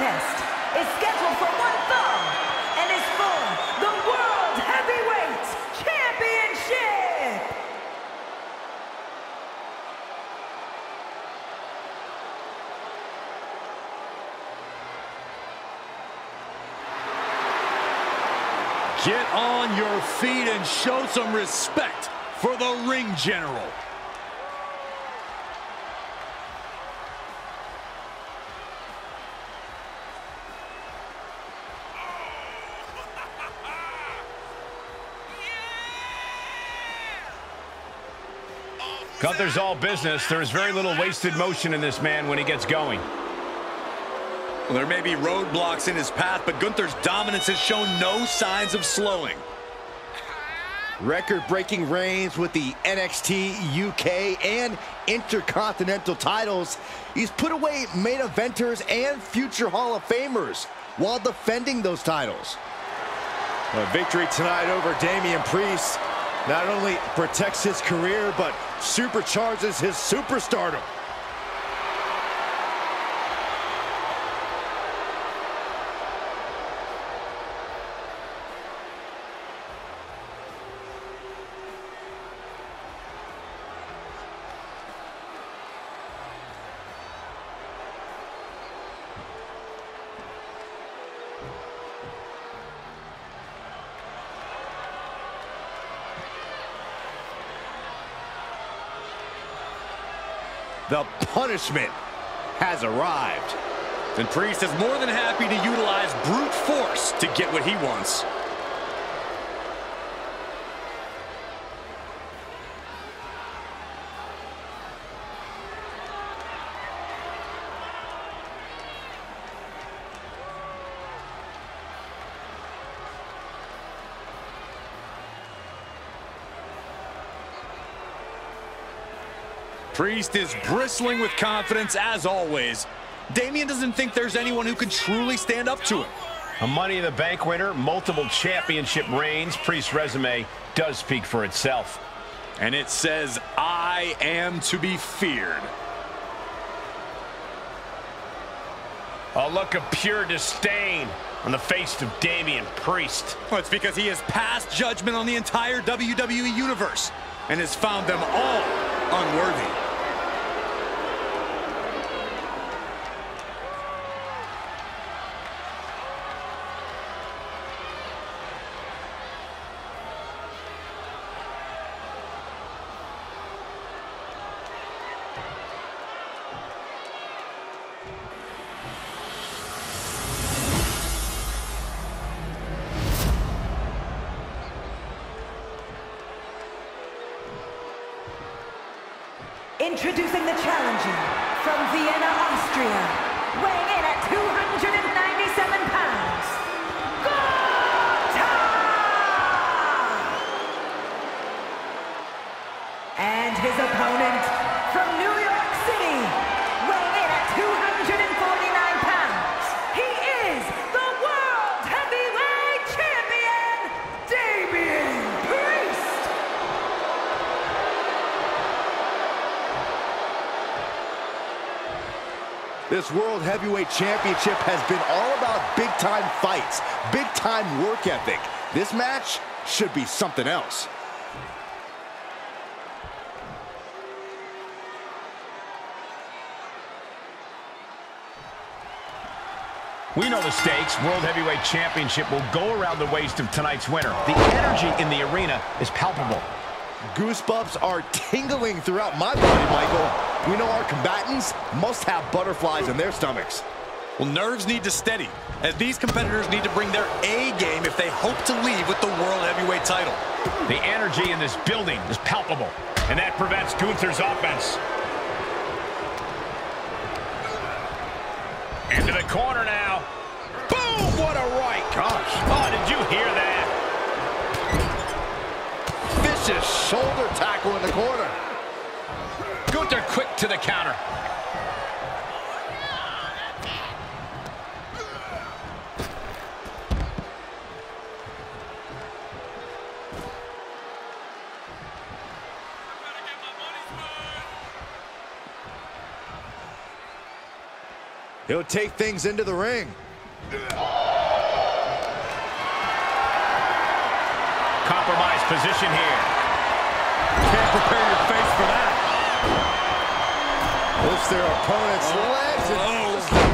contest is scheduled for one fall and is for the World Heavyweight Championship. Get on your feet and show some respect for the ring general. Gunther's all business. There's very little wasted motion in this man when he gets going. Well, there may be roadblocks in his path, but Gunther's dominance has shown no signs of slowing. Record-breaking reigns with the NXT UK and Intercontinental titles. He's put away main eventers and future Hall of Famers while defending those titles. A victory tonight over Damian Priest not only protects his career, but supercharges his superstardom. The punishment has arrived. And Priest is more than happy to utilize brute force to get what he wants. Priest is bristling with confidence as always. Damian doesn't think there's anyone who can truly stand up to him. A Money in the Bank winner, multiple championship reigns. Priest's resume does speak for itself. And it says, I am to be feared. A look of pure disdain on the face of Damian Priest. Well, it's because he has passed judgment on the entire WWE Universe and has found them all unworthy. Introducing the challenger from Vienna, Austria, weighing in at 297 This World Heavyweight Championship has been all about big-time fights, big-time work ethic. This match should be something else. We know the stakes. World Heavyweight Championship will go around the waist of tonight's winner. The energy in the arena is palpable. Goosebumps are tingling throughout my body, Michael. We know our combatants must have butterflies in their stomachs. Well, nerves need to steady, as these competitors need to bring their A game if they hope to leave with the World Heavyweight title. The energy in this building is palpable, and that prevents Gunther's offense. Into the corner now. Boom! What a right. Gosh. Vicious shoulder tackle in the corner. Gunther quick to the counter. He'll take things into the ring. Compromised position here. Can't prepare your face for that. Lifts their opponent's legs. and-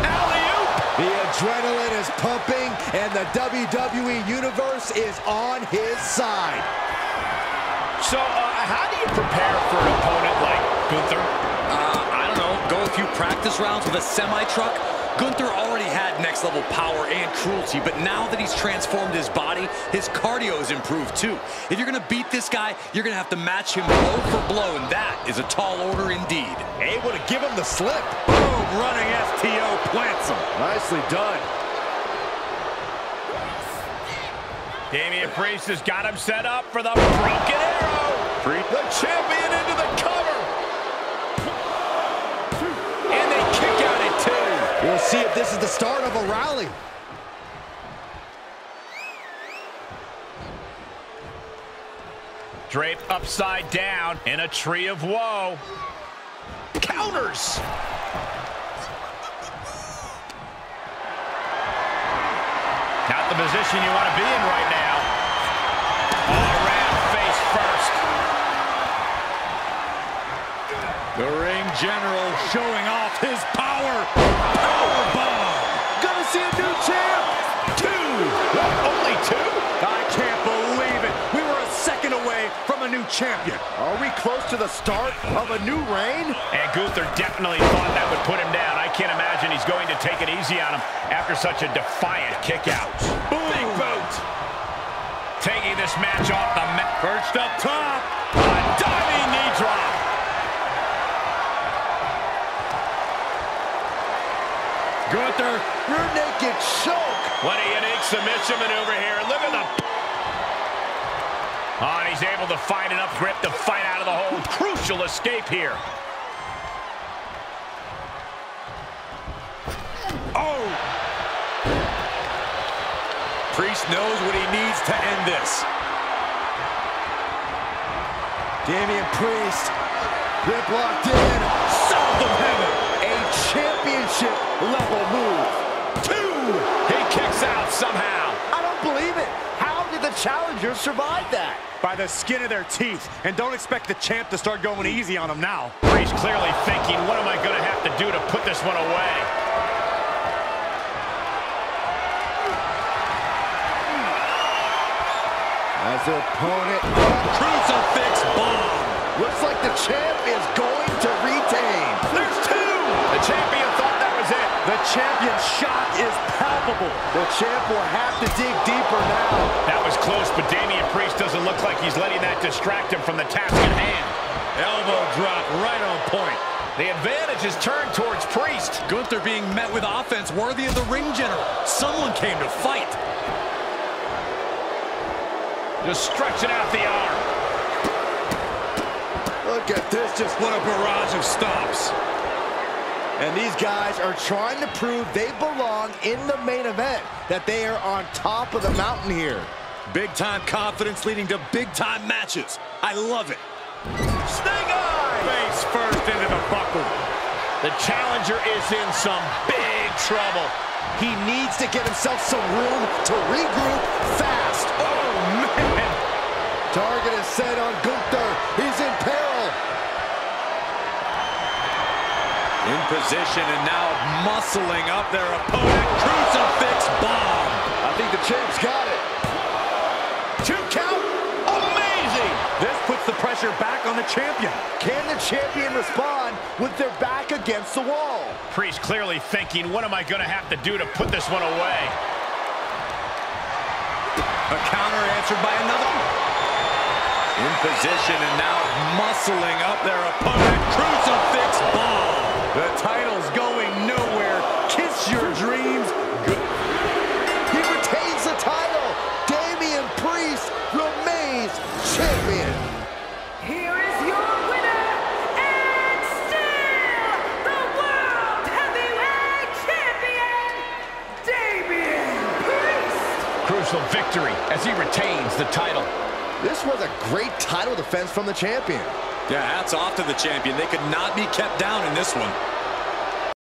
Alley-oop! The adrenaline is pumping, and the WWE Universe is on his side. So, uh, how do you prepare for an opponent like Gunther? Uh, I don't know, go a few practice rounds with a semi-truck. Gunther already had next-level power and cruelty, but now that he's transformed his body, his cardio has improved too. If you're going to beat this guy, you're going to have to match him blow for blow, and that is a tall order indeed. Able to give him the slip. Boom, running STO plants him. Nicely done. Damian Priest has got him set up for the broken arrow. The champion into the the start of a rally. Draped upside down in a tree of woe. Counters. Not the position you want to be in right now. All around face first. The ring general showing off his power. Champion. Are we close to the start of a new reign? And Gunther definitely thought that would put him down. I can't imagine he's going to take it easy on him after such a defiant kick out. Big boot. Taking this match off the mat. Perched up top. A diving knee drop. Gunther, rear naked choke. What a unique submission maneuver here. Look at the... Oh, and he's able to find enough grip to fight out of the hole. Crucial escape here. Oh! Priest knows what he needs to end this. Damian Priest, grip locked in. South of heaven. A championship level move. Two. He kicks out somehow. I don't believe it. How did the challenger survive that? By the skin of their teeth. And don't expect the champ to start going easy on them now. He's clearly thinking, what am I going to have to do to put this one away? As their opponent Crucifix bomb. looks like the champ is going to retain. There's two. The champion thought that was it. The champion's shot is palpable. The champ will have to dig deeper now. That was close, but Damian Priest doesn't look like he's letting that distract him from the task at hand. Elbow drop right on point. The advantage is turned towards Priest. Gunther being met with offense worthy of the ring general. Someone came to fight. Just stretching out the arm. Look at this, just What a barrage of stomps. And these guys are trying to prove they belong in the main event, that they are on top of the mountain here. Big time confidence leading to big time matches. I love it. Snake eye! Face first into the buckle. The challenger is in some big trouble. He needs to get himself some room to regroup fast. Oh, man. Target is set on Gunther. He's in peril. In position and now muscling up their opponent. Crucifix bomb. I think the champ's got it. Two count. Amazing! This puts the pressure back on the champion. Can the champion respond with their back against the wall? Priest clearly thinking, what am I going to have to do to put this one away? A counter answered by another. In position and now muscling up their opponent. Crucifix bomb. The title's going nowhere. Kiss your dreams. Good. He retains the title. Damian Priest remains champion. Here is your winner, and still the World Heavyweight Champion, Damian Priest. Crucial victory as he retains the title. This was a great title defense from the champion. Yeah, hats off to the champion. They could not be kept down in this one.